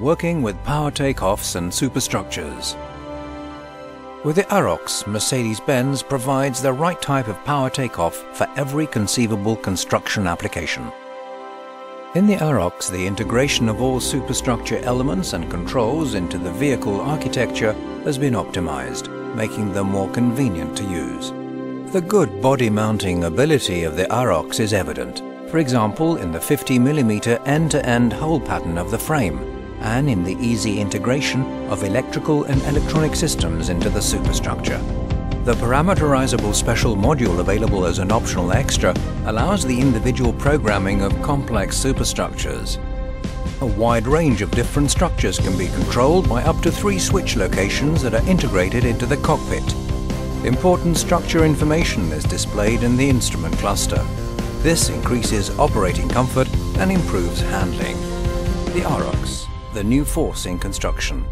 working with power takeoffs and superstructures. With the Arocs, Mercedes-Benz provides the right type of power takeoff for every conceivable construction application. In the Arocs, the integration of all superstructure elements and controls into the vehicle architecture has been optimized, making them more convenient to use. The good body mounting ability of the Arocs is evident, for example in the 50mm end-to-end hole pattern of the frame and in the easy integration of electrical and electronic systems into the superstructure. The parameterizable special module available as an optional extra allows the individual programming of complex superstructures. A wide range of different structures can be controlled by up to three switch locations that are integrated into the cockpit. Important structure information is displayed in the instrument cluster. This increases operating comfort and improves handling. The Arocs, the new force in construction.